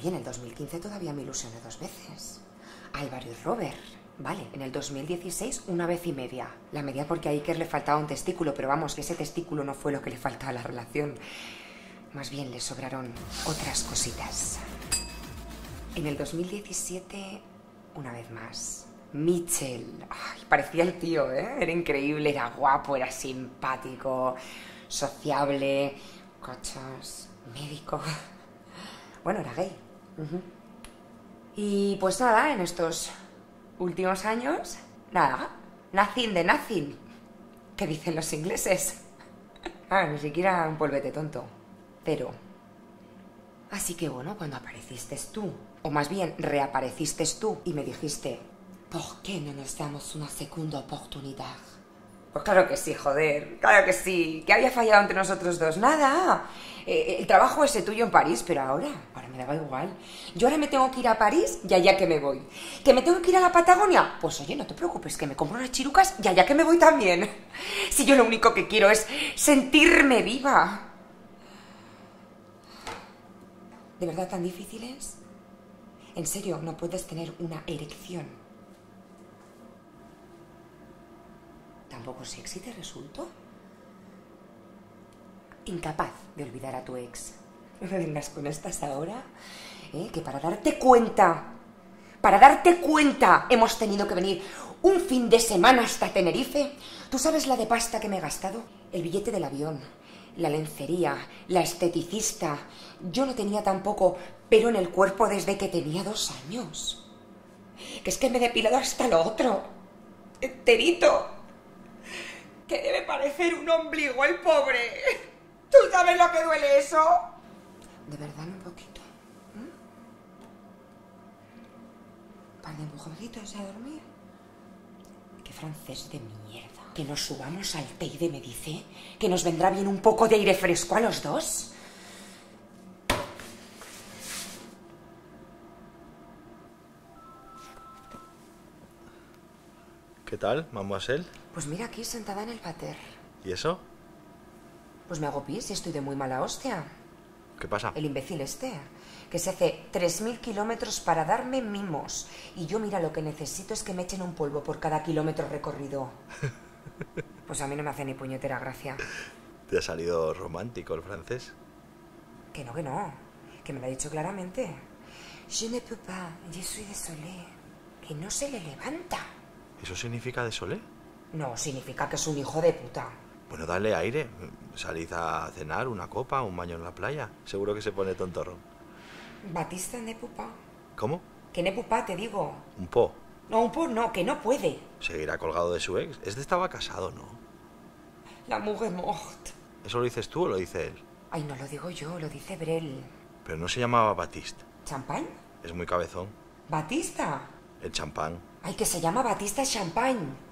Oye, en el 2015 todavía me ilusioné dos veces. Álvaro y Robert. Vale, en el 2016 una vez y media. La media porque a Iker le faltaba un testículo, pero vamos, que ese testículo no fue lo que le faltaba a la relación. Más bien le sobraron otras cositas. En el 2017, una vez más. Mitchell. Ay, parecía el tío, ¿eh? Era increíble, era guapo, era simpático, sociable, cochas, médico. Bueno, era gay. Y pues nada, en estos últimos años, nada, nothing de nothing. ¿Qué dicen los ingleses? Ah, ni siquiera un polvete tonto. Pero. Así que bueno, cuando apareciste tú, o más bien reapareciste tú y me dijiste, ¿por qué no nos damos una segunda oportunidad? Pues claro que sí, joder, claro que sí. ¿Qué había fallado entre nosotros dos? Nada. Eh, el trabajo ese tuyo en París, pero ahora, ahora me daba igual. Yo ahora me tengo que ir a París y allá que me voy. ¿Que me tengo que ir a la Patagonia? Pues oye, no te preocupes, que me compro unas chirucas y allá que me voy también. Si yo lo único que quiero es sentirme viva. ¿De verdad tan difícil es? En serio, no puedes tener una erección. Tampoco sexy te resultó. Incapaz de olvidar a tu ex. No vengas con estas ahora, ¿eh? que para darte cuenta, para darte cuenta, hemos tenido que venir un fin de semana hasta Tenerife. ¿Tú sabes la de pasta que me he gastado? El billete del avión, la lencería, la esteticista. Yo no tenía tampoco pelo en el cuerpo desde que tenía dos años. Que es que me he depilado hasta lo otro. Enterito. Que debe parecer un ombligo el pobre. ¿Tú sabes lo que duele eso? De verdad, un poquito. ¿Mm? Par de empujoncitos a dormir. Qué francés de mierda. Que nos subamos al Teide, me dice. Que nos vendrá bien un poco de aire fresco a los dos. ¿Qué tal, mademoiselle? Pues mira aquí, sentada en el pater. ¿Y eso? Pues me hago pis y estoy de muy mala hostia. ¿Qué pasa? El imbécil este, que se hace 3.000 kilómetros para darme mimos. Y yo, mira, lo que necesito es que me echen un polvo por cada kilómetro recorrido. Pues a mí no me hace ni puñetera gracia. ¿Te ha salido romántico el francés? Que no, que no. Que me lo ha dicho claramente. Je ne peux pas, je suis désolé. Que no se le levanta. ¿Eso significa de solé? No, significa que es un hijo de puta. Bueno, dale aire. Salid a cenar, una copa, un baño en la playa. Seguro que se pone tontorrón. Batista ne peut pas. ¿Cómo? Que ne peut pas, te digo. Un po. No, un po no, que no puede. Seguirá colgado de su ex. Este estaba casado, ¿no? La mujer morte. ¿Eso lo dices tú o lo dice él? Ay, no lo digo yo, lo dice Brel. Pero no se llamaba Batiste. ¿Champagne? Es muy cabezón. ¿Batista? El champán. Ay, que se llama Batista Champagne.